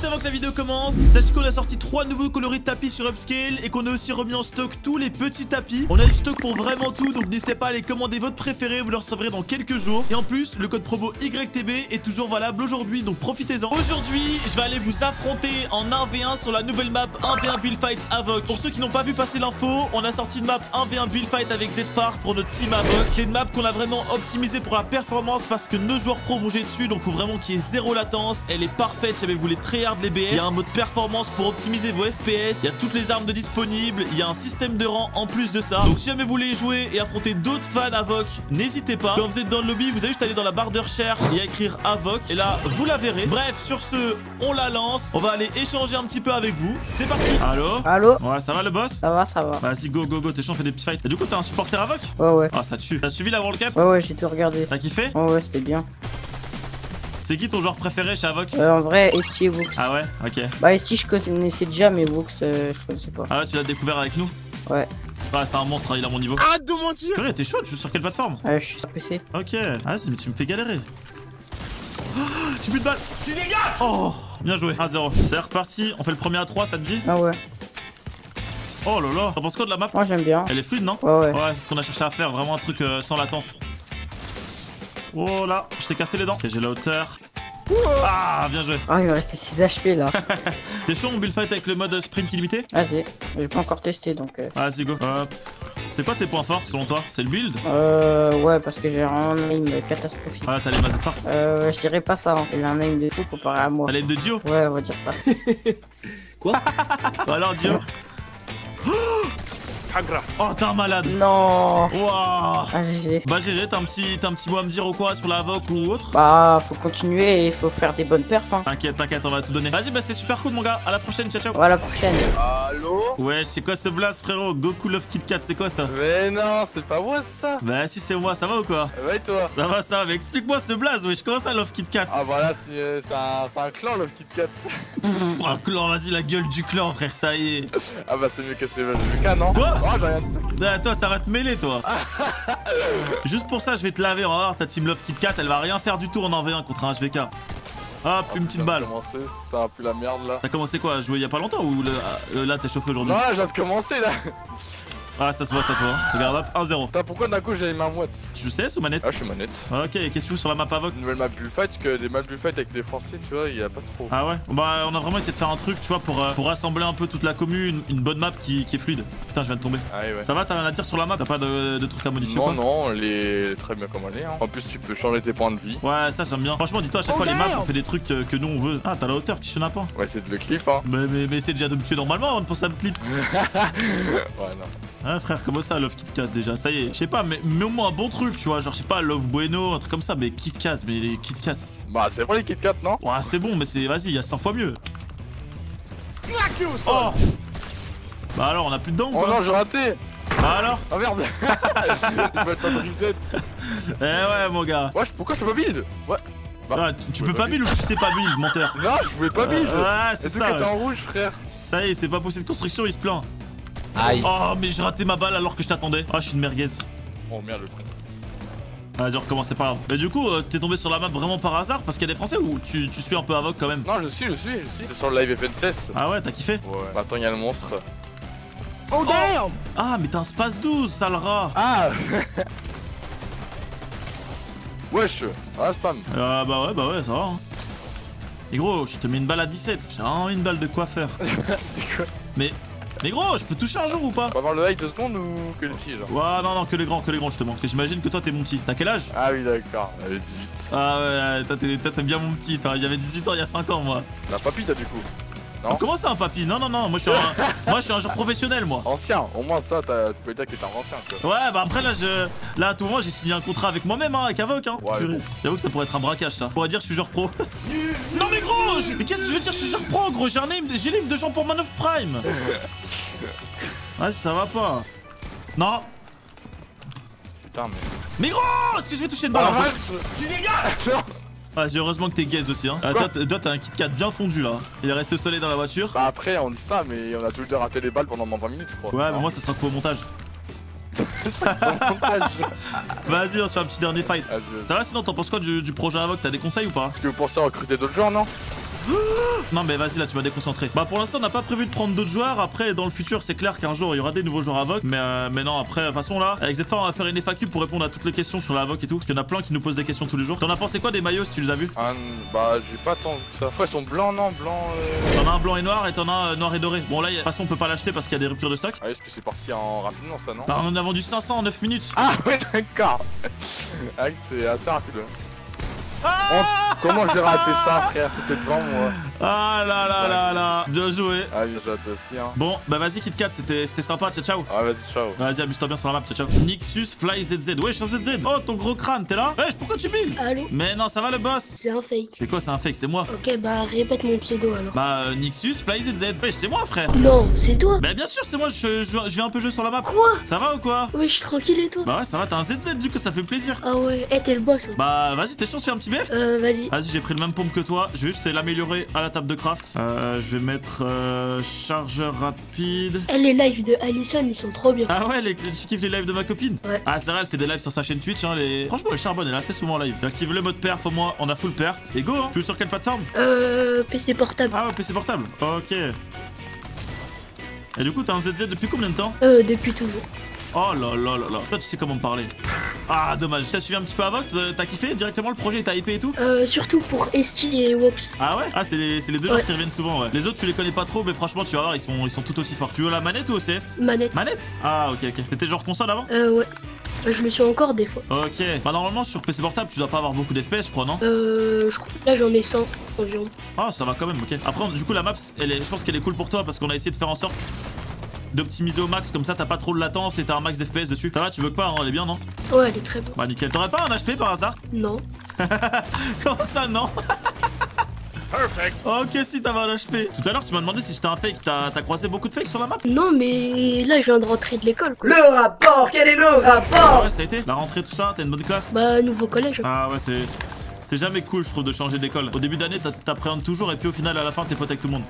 Juste avant que la vidéo commence, sachez qu'on a sorti trois nouveaux coloris de tapis sur Upscale et qu'on a aussi remis en stock tous les petits tapis. On a du stock pour vraiment tout, donc n'hésitez pas à aller commander votre préféré, vous le recevrez dans quelques jours. Et en plus, le code promo YTB est toujours valable aujourd'hui, donc profitez-en. Aujourd'hui, je vais aller vous affronter en 1v1 sur la nouvelle map 1v1 Build Fight Avoc. Pour ceux qui n'ont pas vu passer l'info, on a sorti une map 1v1 Build Fight avec Zfar pour notre team Avoc. C'est une map qu'on a vraiment optimisée pour la performance parce que nos joueurs pro vont jouer dessus, donc faut vraiment qu'il y ait zéro latence. Elle est parfaite si jamais vous les. Il y a un mode performance pour optimiser vos FPS. Il y a toutes les armes de disponibles. Il y a un système de rang en plus de ça. Donc si jamais vous voulez jouer et affronter d'autres fans Avoc, n'hésitez pas. Quand vous êtes dans le lobby, vous allez juste aller dans la barre de recherche et à écrire Avoc. Et là, vous la verrez. Bref, sur ce, on la lance. On va aller échanger un petit peu avec vous. C'est parti. Allô Allô Ouais, ça va le boss Ça va, ça va. Vas-y, go, go, go. T'es chaud, on fait des petits fights. Et du coup, t'as un supporter Avoc Ouais, ouais. Ah, ça tue. T'as suivi la World Cup Ouais, ouais, j'ai tout regardé. T'as kiffé Ouais, ouais, c'était bien. C'est qui ton joueur préféré chez Avoc Euh, en vrai, Esti et Vux. Ah ouais Ok. Bah, Esti, je connaissais déjà, mais Vux, euh, je connaissais pas. Ah ouais, tu l'as découvert avec nous Ouais. Ouais, c'est un monstre, hein, il a mon niveau. Arrête de mentir Purée, t'es chaud, tu joues sur quelle plateforme Ouais, je suis sur PC. Ok. Ah, mais tu me fais galérer. Oh, J'ai plus de balles. Tu dégages Oh Bien joué. 1-0. C'est reparti. On fait le premier à 3, ça te dit Ah ouais. Oh là là. T'en penses quoi de la map Moi, j'aime bien. Elle est fluide, non Ouais, ouais. Ouais, c'est ce qu'on a cherché à faire. Vraiment un truc euh, sans latence. Oh là, je t'ai cassé les dents. Ok, j'ai la hauteur. Ah, bien joué. Ah, il me restait 6 HP là. T'es chaud, on build fight avec le mode sprint illimité? Vas-y. J'ai pas encore testé donc. Euh, Vas-y, go. Hop. C'est quoi tes points forts selon toi? C'est le build? Euh ouais, parce que j'ai un aim catastrophique. Ah, t'as les mazes fortes. Euh, je dirais pas ça. Hein. Il a un aim de fou comparé à moi. T'as l'aide de Dio? Ouais, on va dire ça. Bah Alors, Dio? Agra. Oh, t'es un malade. non. Waouh Ah, GG. Bah GG, t'as un petit, t'as un petit mot à me dire ou quoi sur la VOC ou autre? Bah, faut continuer et faut faire des bonnes perfs. Hein. T'inquiète, t'inquiète, on va tout donner. Vas-y, bah c'était super cool mon gars. À la prochaine, ciao ciao. Ouais, à la prochaine. Allô? Ouais, c'est quoi ce blast frérot? Goku Love Kit Kat, c'est quoi ça? Mais non, c'est pas moi ça Bah si c'est moi, ça va ou quoi? Ouais, et toi? Ça va, ça va, mais explique-moi ce blast, wesh, comment ça Love Kit Kat Ah voilà, c'est c'est un, c'est un clan, Love Kit Kat. Un clan, vas-y, la gueule du clan, frère, ça y est. Ah bah c'est mieux que c'est le non? Quoi? Oh, j'ai rien dit. Ah, toi, ça va te mêler, toi. Juste pour ça, je vais te laver, on va voir, ta team Love Kit Kat, elle va rien faire du tout en 1v1 contre un HVK. Hop, une petite balle. Commencé, ça a pu la merde là. T'as commencé quoi à jouer il y a pas longtemps ou le- euh, là t'es chauffé aujourd'hui? Non, viens de commencer là. Ah, ça se voit, ça se voit. Regarde, hop, 1-0. Putain, pourquoi d'un coup j'ai ma moite Tu sais, sous manette Ah, je suis manette. Ok, qu'est-ce que tu fais sur la map Avoc Une nouvelle map plus fight, parce que des maps plus fight avec des français, tu vois, il y a pas trop. Ah ouais Bah on a vraiment essayé de faire un truc, tu vois, pour, euh, pour rassembler un peu toute la commune, une, une bonne map qui, qui est fluide. Putain, je viens de tomber. Ah ouais. Ça va, t'as rien à dire sur la map T'as pas de, de trucs à modifier Non, quoi non, elle est très bien comme elle est. Hein. En plus, tu peux changer tes points de vie. Ouais, ça j'aime bien. Franchement, dis-toi, à chaque fois les maps, on fait des trucs que nous on veut. Ah, t'as la hauteur, petit chenapan. Ouais, c'est de le clip, hein. Mais, mais, mais essaie déjà de me tuer normalement avant de penser à me clip. ouais, non. Hein, frère, comment ça, Love Kit Kat déjà Ça y est. Je sais pas, mais mets au moins un bon truc, tu vois. Genre, je sais pas, Love Bueno, un truc comme ça, mais Kit Kat, mais les Kit Kats. Bah, c'est pour les Kit Kat, non Ouais, c'est bon, mais c'est. Vas-y, il y a 100 fois mieux. Oh Bah alors, on a plus de dents Oh quoi non, j'ai raté Bah alors Oh merde Il faut être pas de reset Eh ouais, mon gars. Ouais, je- pourquoi je peux pas build Ouais Bah, Ah, tu, peux pas build ou tu sais pas build, menteur Non, je pouvais pas build Ouais, c'est C'est ça. que t'es ouais. en rouge, frère Ça y est, c'est pas possible de construction, il se plaint. Aïe Oh, mais j'ai raté ma balle alors que je t'attendais. Ah, je suis une merguez. Oh merde, le con. Vas-y, on recommence, c'est pas grave. Mais du coup, euh, t'es tombé sur la map vraiment par hasard parce qu'il y a des Français ou tu, tu suis un peu Avoc quand même? Non, je suis, je suis, je suis. C'est sur le live FNCS. Ah ouais, t'as kiffé? Ouais. Maintenant, il y a le monstre. Oh damn! Ah, mais t'as un space 12, sale rat Ah Wesh Ah, spam Ah bah ouais, bah ouais, ça va. Hein. Et gros, je te mets une balle à 17. J'ai vraiment une balle de coiffeur. C'est quoi? Mais, mais gros, je peux toucher un jour ou pas On va avoir le high deux secondes ou que le petit, genre Ouais, non, non, que les grands, que les grands justement. Parce que j'imagine que toi t'es mon petit. T'as quel âge Ah oui, d'accord. Elle est 18. Ah ouais, toi t'es bien mon petit. J'avais 18 ans il y a 5 ans moi. La papy, t'as du coup. Non. Comment ça un papy Non, non, non, moi je suis un, moi, je suis un joueur professionnel moi. Ancien, au moins ça, tu peux dire que t'es un ancien, quoi. Ouais, bah après là, je... là à tout moment j'ai signé un contrat avec moi-même, hein, avec Avoc. Hein. Ouais, bon. J'avoue que ça pourrait être un braquage ça. On pourrait dire que je suis joueur pro. non mais gros je- Mais qu'est-ce que je veux dire Je suis joueur pro gros, j'ai un name, j'ai de gens pour Man of Prime. Ouais, ça va pas. Non. Putain, mais. Mais gros Est-ce que je vais toucher une Oh balle? la en Vas-y, heureusement que t'es gaze aussi. Hein. Ah, t'as un Kit Kat bien fondu là. Il est resté au soleil dans la voiture. Bah après, on dit ça, mais on a tous les deux raté les balles pendant moins 20 minutes, je crois. Ouais, mais moi ça sera quoi au montage Vas-y, on se fait un petit dernier fight. Ça va sinon, t'en penses quoi du, du projet Avoc? T'as des conseils ou pas? Est-ce que vous pensez à recruter d'autres joueurs, non? Non mais vas-y là tu m'as déconcentré. Bah pour l'instant on n'a pas prévu de prendre d'autres joueurs. Après dans le futur c'est clair qu'un jour il y aura des nouveaux joueurs à VOC. Mais, euh, mais non après de toute façon là avec Z4 on va faire une FAQ pour répondre à toutes les questions sur la VOC et tout. Parce qu'il y en a plein qui nous posent des questions tous les jours. T'en as pensé quoi des maillots si tu les as vus? Ah, bah, j'ai pas tant que ça. Ouais, ils sont blancs, non Blancs. Euh... T'en as un blanc et noir et t'en as un euh, noir et doré. Bon là de toute façon on peut pas l'acheter parce qu'il y a des ruptures de stock. Ah, est-ce que c'est parti en rapidement ça, non? Bah, on en a vendu 500 en 9 minutes. Ah, ouais, d'accord. ah, c'est assez rapide. Ouais. Ah, Comment j'ai raté ça, frère T'étais devant moi. ah là là là là. Bien joué. Ah, j'ai raté aussi, hein. Bon bah vas-y KitKat c'était c'était sympa. Ciao ciao. Ah, vas-y, ciao. Vas-y, amuse-toi bien sur la map, ciao ciao. Nixus Fly ZZ. Wesh, ZZ. Oh, ton gros crâne, t'es là Wesh, pourquoi tu billes Allô Mais non, ça va le boss C'est un fake. C'est quoi, c'est un fake, c'est moi. Ok, bah répète mon pseudo alors. Bah, euh, Nixus Fly ZZ. Wesh, c'est moi, frère. Non, c'est toi Bah, bien sûr, c'est moi, je, je, je viens un peu jouer sur la map. Quoi Ça va ou quoi Ouais, je suis tranquille et toi Bah, ouais, ça va, t'as un ZZ, du coup, ça fait plaisir. Ah ouais, eh, t'es le boss. hein. Bah, vas-y, t'es chaud, je fais un petit Euh, vas-y. Vas-y, j'ai pris le même pompe que toi. Je vais juste l'améliorer à la table de craft. Euh, je vais mettre euh, chargeur rapide. Eh, les lives de Allison, ils sont trop bien. Ah ouais, les, tu kiffes les lives de ma copine Ouais. Ah c'est vrai, elle fait des lives sur sa chaîne Twitch. Hein, les... Franchement, elle charbonne, elle est assez souvent en live. J'active le mode perf au moins, on a full perf. Et go, hein. Tu joues sur quelle plateforme? Euh, PC portable. Ah ouais, PC portable. Ok. Et du coup, t'as un ZZ depuis combien de temps? Euh, depuis toujours. Oh là là là là. Toi, tu sais comment me parler. Ah, dommage. T'as suivi un petit peu avant T'as kiffé directement le projet T'as hypé et tout Euh, surtout pour Esti et Wox. Ah ouais Ah, c'est les, les deux Ouais. qui reviennent souvent, ouais. Les autres, tu les connais pas trop, mais franchement, tu vas voir, ils sont, ils sont tout aussi forts. Tu veux la manette ou OCS Manette. Manette Ah, ok, ok. T'étais genre console avant Euh, ouais. Euh, Je le suis encore des fois. Ok. Bah, normalement, sur PC portable, tu dois pas avoir beaucoup d'FPS, je crois, non Euh, je crois que là j'en ai 100 environ. Ah, ça va quand même, ok. Après, du coup, la map, elle est, je pense qu'elle est cool pour toi parce qu'on a essayé de faire en sorte d'optimiser au max, comme ça t'as pas trop de latence et t'as un max d'FPS dessus. Ça va, tu bug pas, hein, elle est bien, non? Ouais, elle est très bonne. Bah, nickel. T'aurais pas un HP par hasard? Non. Comment ça, non? Ok, si t'avais un HP. Tout à l'heure, tu m'as demandé si j'étais un fake. T'as t'as croisé beaucoup de fakes sur la map? Non, mais là je viens de rentrer de l'école quoi. Le rapport, quel est le Ah rapport? Ouais, ça a été La rentrée, tout ça, t'as une bonne classe? Bah, nouveau collège. Ah ouais, c'est. C'est jamais cool, je trouve, de changer d'école. Au début d'année, t'a- t'appréhendes toujours et puis au final, à la fin, t'es pote avec tout le monde.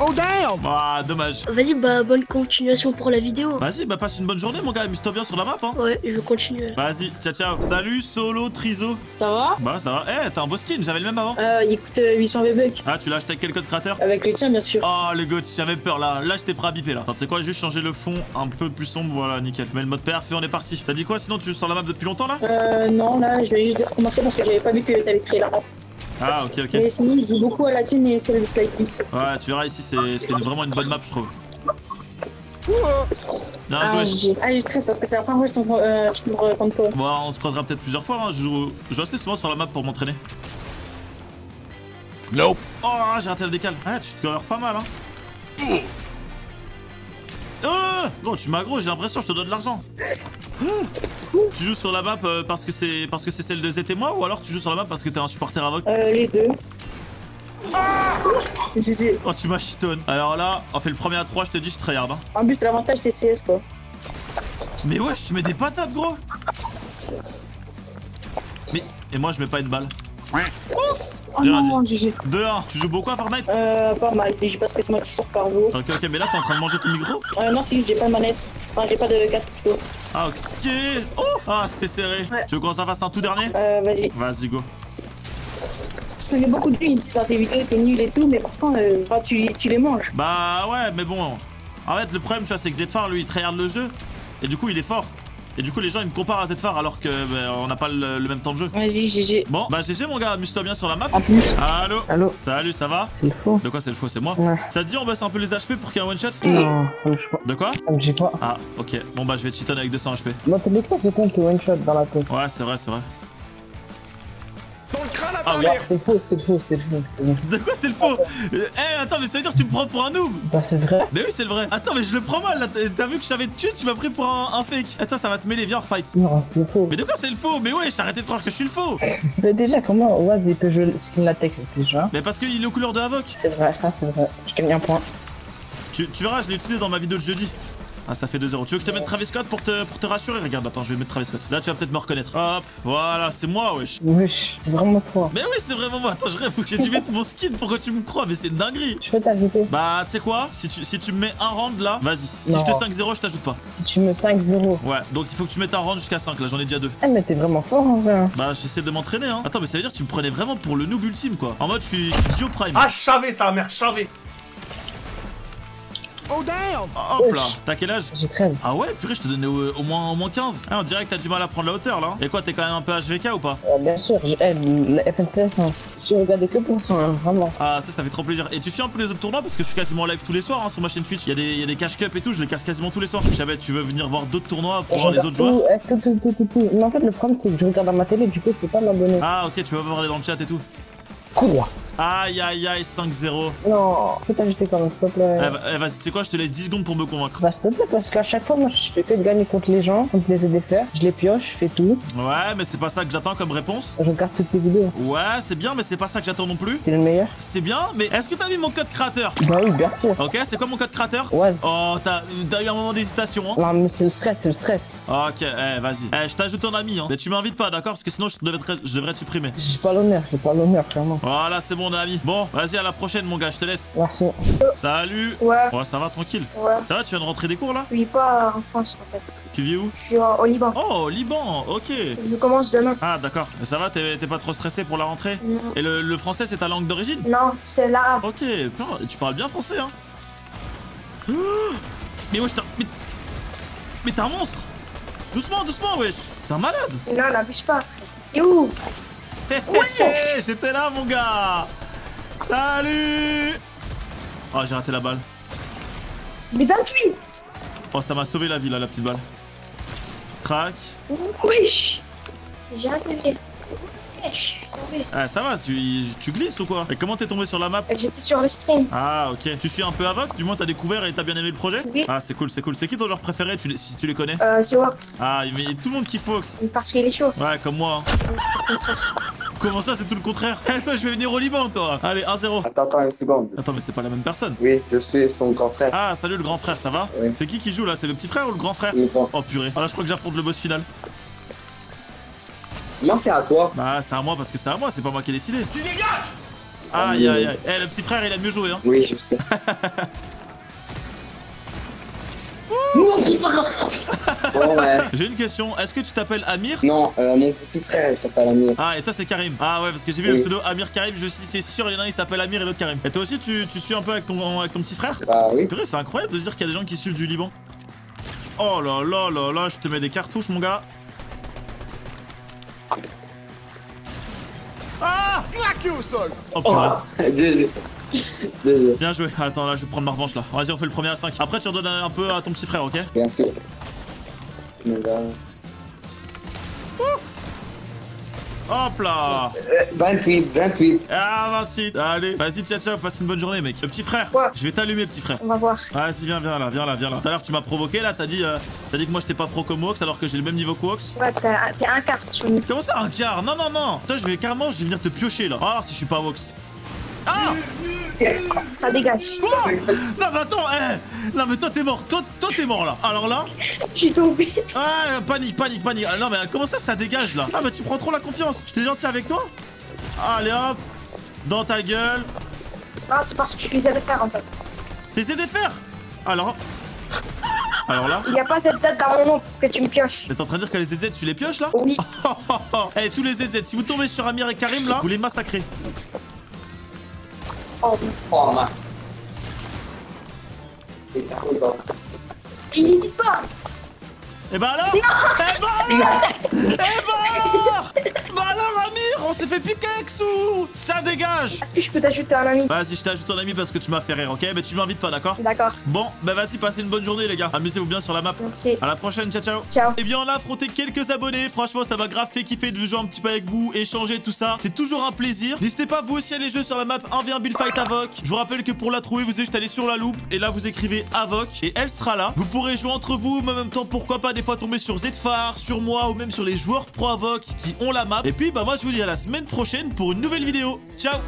Oh damn Ah, dommage. Vas-y, bah, bonne continuation pour la vidéo. Vas-y, bah passe une bonne journée, mon gars. Amuse-toi bien sur la map, hein. Ouais, je continue. Vas-y, ciao ciao. Salut Solo Trizo. Ça va? Bah ça va. Eh, t'as un beau skin, j'avais le même avant. euh, Il coûte euh, 800 V-Bucks. Ah, tu l'as acheté avec quel code créateur? Avec le tien, bien sûr. Oh les gars, j'avais peur là. Là, j'étais prêt à biper là. Attends, tu sais quoi, juste changer le fond un peu plus sombre. Voilà, nickel. Mais le mode perf et on est parti. Ça dit quoi sinon Tu joues sur la map depuis longtemps là? Euh, non, là, je vais juste recommencer parce que j'avais pas vu que t'avais créé la map. Ah, ok, ok. Mais sinon, je joue beaucoup à la team et celle de Slightly. Ouais, tu verras ici, c'est c'est vraiment une bonne map, je trouve. Bien Ah, joué. j'ai ah, je stresse parce que c'est la première fois que euh, je tombe contre toi. Bon, on se croisera peut-être plusieurs fois. Hein. Je, joue, je joue assez souvent sur la map pour m'entraîner. Nope. Oh, j'ai raté le décal. Ah, tu te couvres pas mal, hein. Oh Gros, tu m'as gros, j'ai l'impression que je te donne de l'argent. Tu joues sur la map euh, parce que c'est parce que c'est celle de Z et moi ou alors tu joues sur la map parce que t'es un supporter avoc Euh, les deux. C'est- Oh, tu m'as chitonne. Alors là, on fait le premier à 3, je te dis, je tryhard. Hein. En plus, l'avantage, c'est CS, quoi. Mais wesh, tu mets des patates, gros. Mais, et moi, je mets pas une balle. Oh J'ai non, GG. 2-1, tu joues beaucoup à Fortnite Euh, pas mal. J'ai que c'est moi qui sors par vous. Ok, ok, mais là, t'es en train de manger ton micro Euh, non, si, j'ai pas de manette. Enfin, j'ai pas de casque plutôt. Ah, ok. Oh Ah, c'était serré. Ouais. Tu veux qu'on s'en fasse un tout dernier Euh, vas-y. Vas-y, go. Parce y a beaucoup de disent dans tes vidéos, t'es nul et tout, mais pourtant, euh, bah, tu, tu les manges. Bah ouais, mais bon. En fait, le problème, tu vois, c'est que Zfar, lui, il tryhard le jeu. Et du coup, il est fort. Et du coup, les gens, ils me comparent à Zfar alors que bah, on n'a pas le, le même temps de jeu. Vas-y, GG. Bon, bah GG, mon gars, amuse-toi bien sur la map. En plus. Allô Allô Salut, ça va C'est le faux De quoi c'est le faux C'est moi Ouais. Ça te dit, on baisse un peu les HP pour qu'il y ait un one shot Non, ça me choque pas. De quoi Ça me gêne pas. Ah, ok. Bon, bah, je vais te cheaton avec 200 HP. Moi, t'as des quoi c'est con que one shot dans la tête Ouais, c'est vrai, c'est vrai. Ah oui. Ah, mère c'est faux, c'est le faux, c'est le faux, c'est bon. De quoi c'est le faux Eh, attends, mais ça veut dire que tu me prends pour un noob Bah, c'est vrai. Mais oui, c'est le vrai. Attends, mais je le prends mal là. T'as- vu que je savais te tuer, tu m'as pris pour un, un fake. Attends, ça va te mêler, viens, fight. Non, c'est le faux. Mais de quoi c'est le faux Mais ouais, j'ai arrêté de croire que je suis le faux. Mais déjà, comment Oaz il peut jouer skin latex déjà Mais parce qu'il est aux couleurs de Havoc. C'est vrai, ça c'est vrai. Je gagne un point. Tu, tu verras, je l'ai utilisé dans ma vidéo de jeudi. Ah, ça fait 2-0. Tu veux que je te mette Travis Scott pour te, pour te rassurer? Regarde, attends, je vais mettre Travis Scott. Là, tu vas peut-être me reconnaître. Hop, voilà, c'est moi, wesh. Wesh, c'est vraiment toi. Mais oui, c'est vraiment moi. Attends, je rêve, faut que j'ai dû mettre mon skin. Pourquoi tu me crois? Mais c'est une dinguerie. Je peux t'ajouter. Bah, tu sais quoi? Si tu, si tu me mets un round là, vas-y. Si Non. je te 5-0, je t'ajoute pas. Si tu me 5-0. Ouais, donc il faut que tu mettes un round jusqu'à 5. Là, j'en ai déjà deux. Eh, mais t'es vraiment fort en vrai. Bah, j'essaie de m'entraîner, hein. Attends, mais ça veut dire que tu me prenais vraiment pour le noob ultime, quoi. En mode, je suis, je suis Dio Prime. Ah, chavé, sa mère, chavé. Oh damn Hop là. T'as quel âge? J'ai 13. Ah ouais, purée, je te donnais au, au moins, au moins 15. Ah, on dirait que t'as du mal à prendre la hauteur là. Et quoi, t'es quand même un peu HVK ou pas? Euh, bien sûr, je- eh, le FNCS, hein, je regardais que pour ça, hein, vraiment. Ah, ça, ça fait trop plaisir. Et tu suis un peu les autres tournois? Parce que je suis quasiment en live tous les soirs hein, sur ma chaîne Twitch. Il y, a des, il y a des cash cup et tout, je les casse quasiment tous les soirs. Je savais, tu veux venir voir d'autres tournois pour Je voir les autres joueurs? Tout, eh, tout, tout, tout, tout, tout. Mais en fait, le problème, c'est que je regarde dans ma télé, du coup, je peux pas m'abonner. Ah, ok, tu vas voir dans le chat et tout. Quoi? Aïe, aïe, aïe, 5-0. Non, je peux t'ajouter quand même, s'il te plaît. Eh, eh, vas-y, tu sais quoi, je te laisse 10 secondes pour me convaincre. Bah, s'il te plaît, parce qu'à chaque fois, moi, je fais que de gagner contre les gens, contre les aider faire. Je les pioche, je fais tout. Ouais, mais c'est pas ça que j'attends comme réponse. Je regarde toutes tes vidéos. Ouais, c'est bien, mais c'est pas ça que j'attends non plus. T'es le meilleur C'est bien, mais est-ce que t'as mis mon code créateur? Bah oui, bien sûr. Ok, c'est quoi mon code créateur? Ouais. Oh, t'as t'as eu un moment d'hésitation, hein? Non, mais c'est le stress, c'est le stress. Ok, eh, vas-y. Eh, je t'ajoute ton ami, hein. Mais tu m'invites pas, d'accord? Parce que sinon, je devrais, te- je devrais te supprimer. J'ai pas l'honneur, j'ai pas l'honneur, clairement. Voilà, c'est bon, ami. Bon, vas-y, à la prochaine, mon gars, je te laisse. Merci. Salut Ouais, Ouais, ça va, tranquille. ouais. Ça va, tu viens de rentrer des cours, là? Je vis pas en France en fait. Tu vis où? Je suis au au Liban. Oh, au Liban, ok. Je commence demain. Ah, d'accord. Ça va, t'es pas trop stressé pour la rentrée? Non, Et le, le français, c'est ta langue d'origine? Non, c'est l'arabe. Ok, putain, tu parles bien français, hein Oh Mais wesh, t'es un- Mais, mais t'es un monstre Doucement, doucement, wesh T'es un malade Non, n'abuse pas, frère. Et où? J'étais là, mon gars Salut Oh, j'ai raté la balle. Mais 28 Oh, ça m'a sauvé la vie, là, la petite balle. Crac. Wesh J'ai tombé. Ah, ça va, tu, tu glisses ou quoi? Et comment t'es tombé sur la map? J'étais sur le stream. Ah, ok. Tu suis un peu Avoc? Du moins, t'as découvert et t'as bien aimé le projet? Oui. Ah, c'est cool, c'est cool. C'est qui ton joueur préféré, tu si tu les connais? Euh, c'est Wax. Ah, mais tout le monde kiffe Fox. Parce qu'il est chaud. Ouais, comme moi. hein. Comment ça, c'est tout le contraire Eh, toi, je vais venir au Liban, toi Allez, 1-0. Attends, attends une seconde. Attends, mais c'est pas la même personne. Oui, je suis son grand frère. Ah, salut le grand frère, ça va Oui. C'est qui qui joue là C'est le petit frère ou le grand frère Le grand. Oh purée. Ah là, je crois que j'affronte le boss final. Non, c'est à toi. Bah, c'est à moi parce que c'est à moi, c'est pas moi qui ai décidé. Tu dégages Aïe aïe aïe. Eh, le petit frère, il a mieux joué, hein. Oui, je sais. ouais. J'ai une question. Est-ce que tu t'appelles Amir Non, euh, mon petit frère, il s'appelle Amir. Ah, et toi, c'est Karim. Ah, ouais, parce que j'ai vu le pseudo Amir Karim. Je suis c'est sûr, il y en a un, il s'appelle Amir et l'autre Karim. Et toi aussi, tu, tu suis un peu avec ton, avec ton petit frère Bah oui. Purée, c'est incroyable de dire qu'il y a des gens qui suivent du Liban. Oh là là là là, je te mets des cartouches, mon gars. Ah Claqué au sol Oh, purée. Désolé. Désolé. Bien joué. Attends, là, je vais prendre ma revanche, là. Vas-y, on fait le premier à 5. Après, tu redonnes un peu à ton petit frère, ok Bien sûr. Mais là- Hop là Euh, 28, 28. Ah, 28 Allez, vas-y, ciao, ciao, passe une bonne journée, mec. Le petit frère, Quoi je vais t'allumer, petit frère. On va voir. Vas-y, viens, viens là, viens là, viens là. Tout à l'heure, tu m'as provoqué, là, t'as dit, euh, t'as dit que moi, j'étais pas pro comme Wox, alors que j'ai le même niveau que Wox. Ouais, t'as- t'es un quart sur une. Comment ça, un quart? Non, non, non Toi, je vais carrément, je vais venir te piocher, là. Ah, si je suis pas Wox. Ah Ça dégage. Quoi Non, mais attends, eh Non, mais toi, t'es mort. Toi, toi t'es mort, là. Alors là Je suis tombé. Ah, panique, panique, panique. Ah, non, mais comment ça, ça dégage, là Ah, mais tu prends trop la confiance. J'étais gentil avec toi Allez, hop Dans ta gueule Non, c'est parce que je les faire en fait. T'essaies de faire Alors... Alors là Il n'y a pas cette Z dans mon nom pour que tu me pioches. Mais t'es en train de dire que les ZZ, tu les pioches, là Oui. Eh, tous les ZZ, si vous tombez sur Amir et Karim, là, vous les massacrez. Ma. il dit pas. Et bah alors Eh bah alors Eh bah alors Bah alors Amir, on s'est fait pickaxe ou Ça dégage Est-ce que je peux t'ajouter un ami Vas-y, je t'ajoute ton ami parce que tu m'as fait rire, ok? Mais tu m'invites pas, d'accord? D'accord. Bon, bah vas-y, passez une bonne journée les gars. Amusez-vous bien sur la map. Merci. À la prochaine, ciao ciao Ciao. Eh bien on a affronté quelques abonnés, franchement ça m'a grave fait kiffer de jouer un petit peu avec vous, échanger tout ça, c'est toujours un plaisir. N'hésitez pas vous aussi à aller jouer sur la map 1v1 Build Fight Avoc. Je vous rappelle que pour la trouver vous êtes juste aller sur la loupe et là vous écrivez Avoc et elle sera là. Vous pourrez jouer entre vous, mais en même temps pourquoi pas des fois tomber sur Zfar, sur moi ou même sur les joueurs pro Avoc qui ont la map. Et puis bah moi je vous dis à la semaine prochaine pour une nouvelle vidéo. Ciao